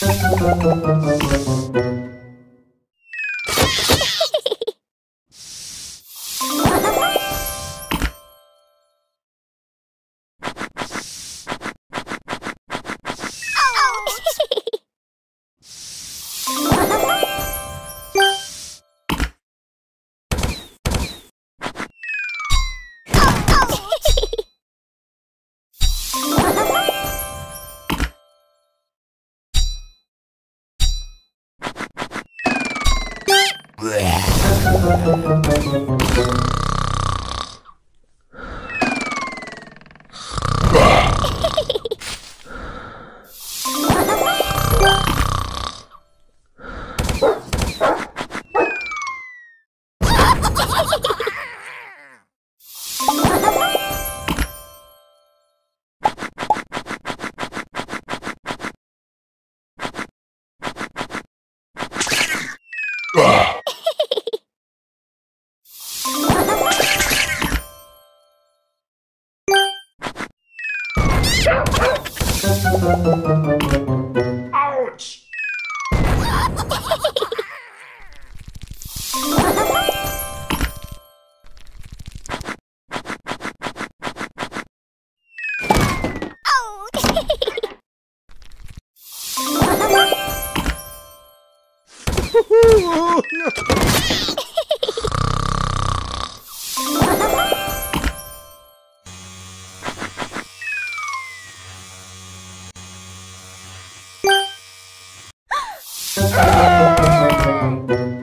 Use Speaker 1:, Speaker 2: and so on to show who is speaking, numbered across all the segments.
Speaker 1: Thank you. Thank you. oh, no. song.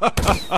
Speaker 1: Ha ha ha!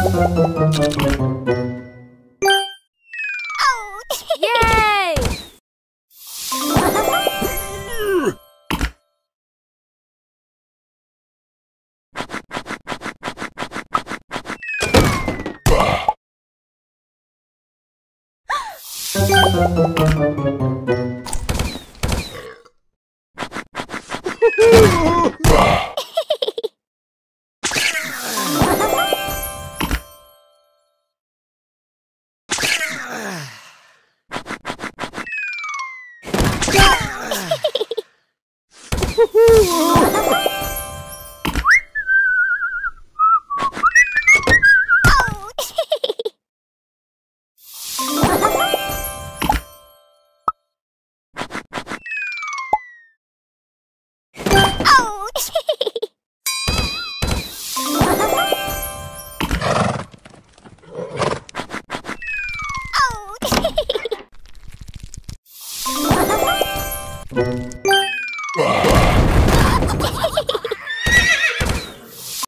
Speaker 1: Oh, yay!